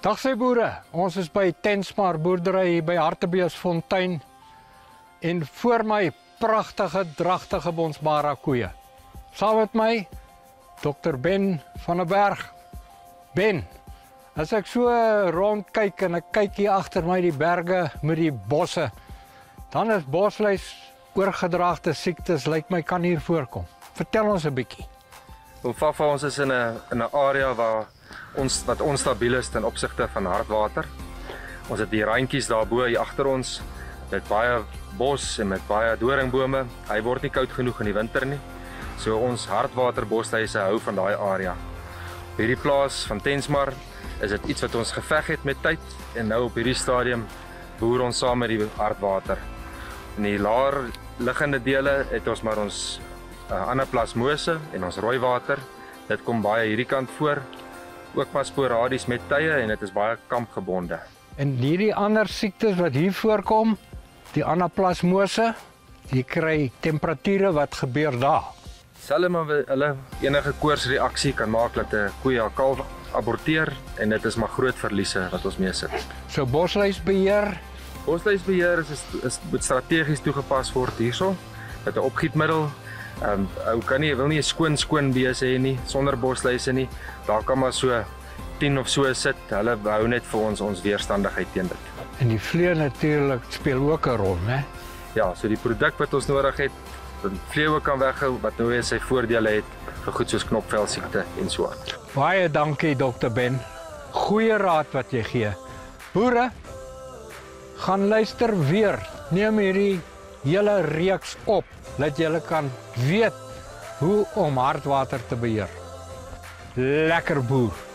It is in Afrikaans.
Dag sê boere, ons is by Tensmar boerdery hier by Hartbeesfontein en voor my pragtige dragtige bonsbara koeie. Saam met my Dr Ben van der Berg. Ben, as ek so rond kyk en ek kyk hier agter my die berge met die bosse, dan is bosluis oorgedraagde siektes lyk my kan hier voorkom. Vertel ons 'n bietjie. Ofafa ons is in 'n in 'n area waar ons wat onstabiel is ten opsigte van hardwater. Ons het die randjies daarbo hier agter ons met baie bos en met baie doringbome. Hy word nie koud genoeg in die winter nie. So ons hardwaterbosluise hou van daai area. Hierdie plaas van Tensmar is dit iets wat ons geveg het met tyd en nou op hierdie stadium boer ons saam met die hardwater. In die laer liggende dele het ons maar ons uh, ander plasmose en ons rooi water. Dit kom baie hierdie kant voor. Ook pas sporadies met tye en dit is baie kampgebonde. En hierdie ander siektes wat hier voorkom, die anaplasmose, jy kry temperature wat gebeur daar. Selfs maar hulle enige koorsreaksie kan maak dat 'n koe haar kalf aborteer en dit is maar groot verliese wat ons mee sit. So bosluisbeheer, Bosluisbeheer is, is, is moet strategies toegepas word hierso met 'n opgietmiddel. Ehm um, ou kan nie wil nie 'n skoon skoon bees hê nie sonder bosluise nie. Daar kan maar so 10 of so sit. Hulle hou net vir ons ons weerstandigheid teen dit. en die vlee natuurlik speel ook 'n rol, né? Ja, so die produk wat ons nodig het, wat vleeue kan weghou wat nou weer sy voordele het vir goed soos knopvel siekte en so aan. Baie dankie Dr Ben. Goeie raad wat jy gee. Boere, gaan luister weer. Neem hierdie hele reeks op dat jy kan weet hoe om hardwater te beheer. Lekker boer.